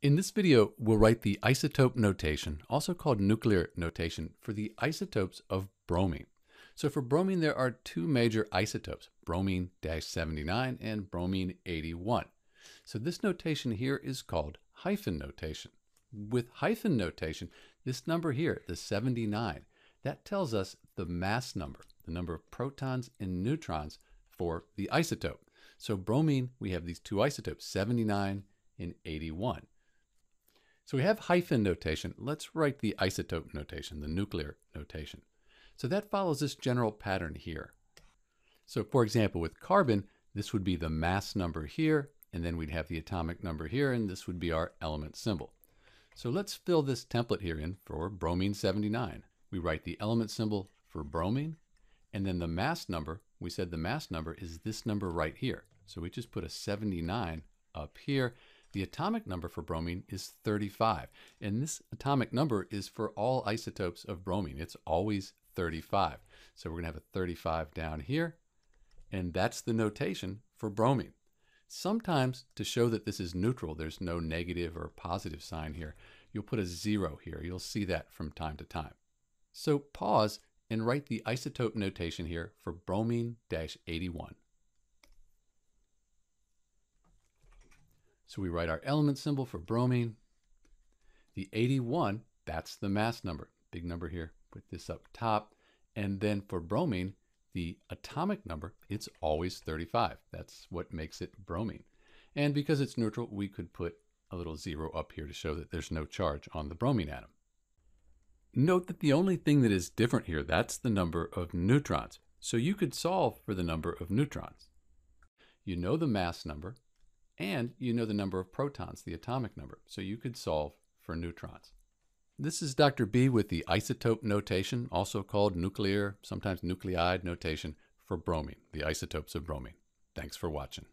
In this video, we'll write the isotope notation, also called nuclear notation, for the isotopes of bromine. So for bromine, there are two major isotopes, bromine-79 and bromine-81. So this notation here is called hyphen notation. With hyphen notation, this number here, the 79, that tells us the mass number, the number of protons and neutrons for the isotope. So bromine, we have these two isotopes, 79 and 81. So we have hyphen notation. Let's write the isotope notation, the nuclear notation. So that follows this general pattern here. So for example, with carbon, this would be the mass number here, and then we'd have the atomic number here, and this would be our element symbol. So let's fill this template here in for bromine 79. We write the element symbol for bromine, and then the mass number, we said the mass number is this number right here. So we just put a 79 up here, the atomic number for bromine is 35. And this atomic number is for all isotopes of bromine. It's always 35. So we're going to have a 35 down here. And that's the notation for bromine. Sometimes to show that this is neutral, there's no negative or positive sign here, you'll put a zero here. You'll see that from time to time. So pause and write the isotope notation here for bromine-81. So we write our element symbol for bromine. The 81, that's the mass number. Big number here, put this up top. And then for bromine, the atomic number, it's always 35. That's what makes it bromine. And because it's neutral, we could put a little zero up here to show that there's no charge on the bromine atom. Note that the only thing that is different here, that's the number of neutrons. So you could solve for the number of neutrons. You know the mass number, and you know the number of protons, the atomic number, so you could solve for neutrons. This is Dr. B with the isotope notation, also called nuclear, sometimes nuclide notation for bromine, the isotopes of bromine. Thanks for watching.